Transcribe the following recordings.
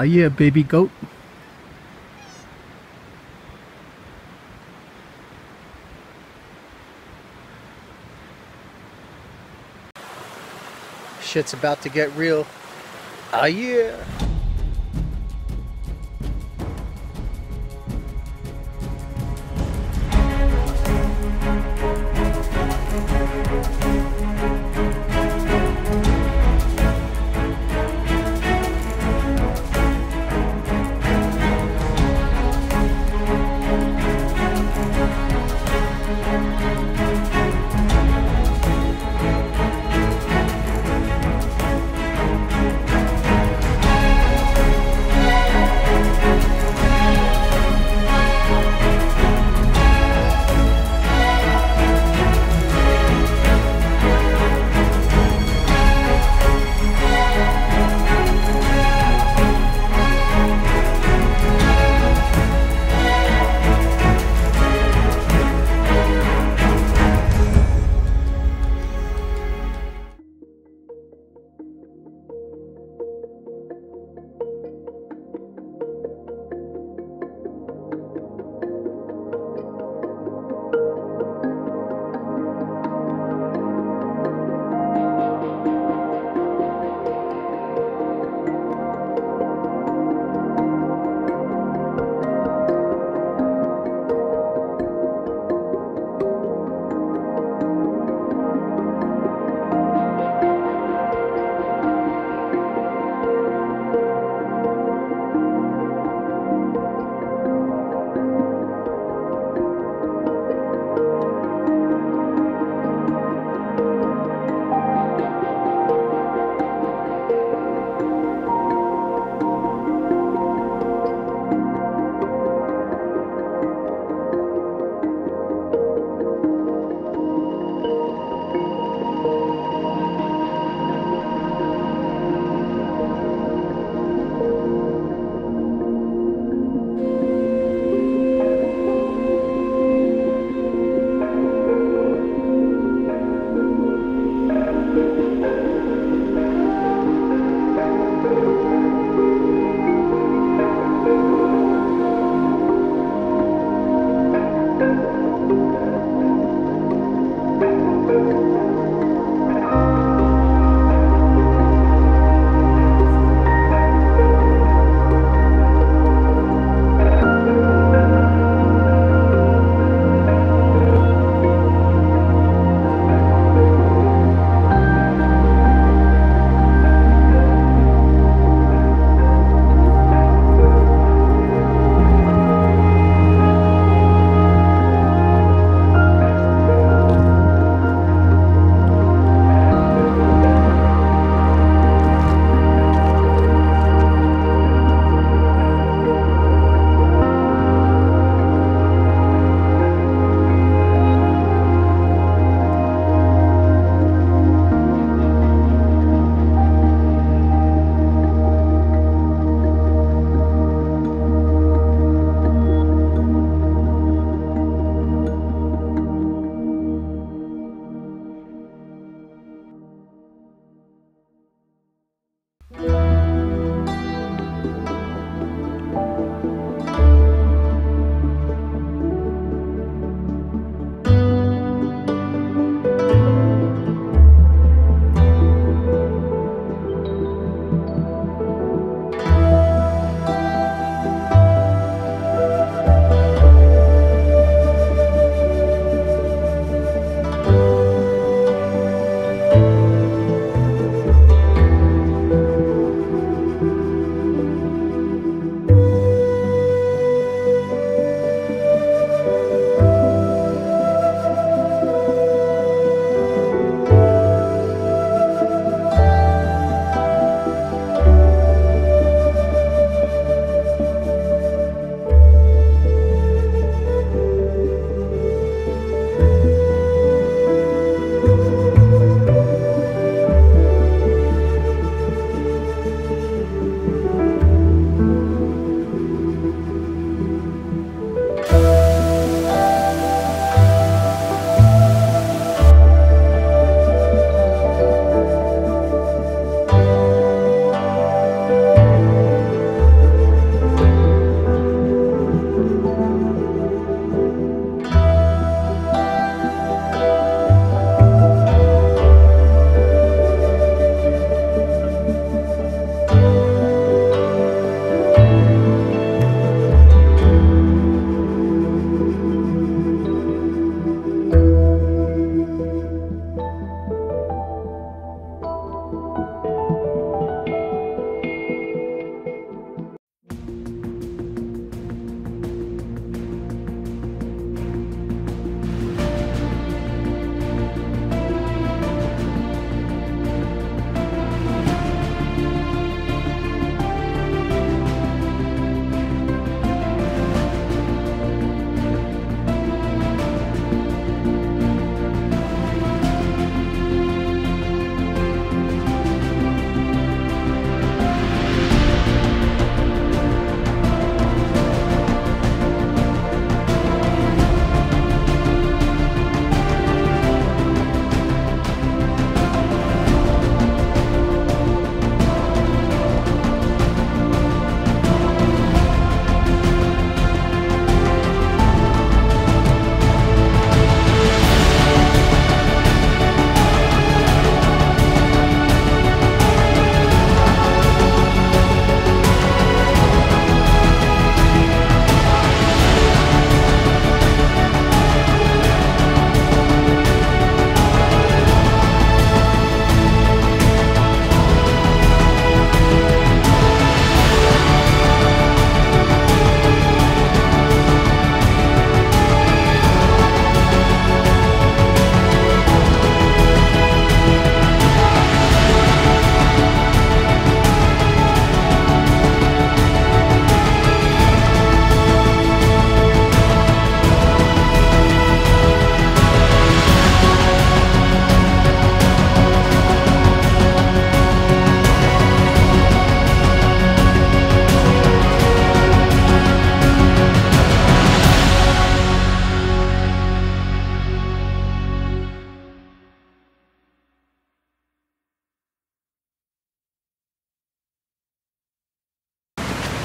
You a baby goat? Shit's about to get real. Ah, yeah.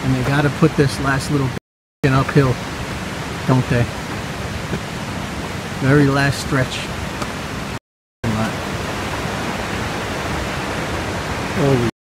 And they gotta put this last little in uphill, don't they? Very last stretch. Holy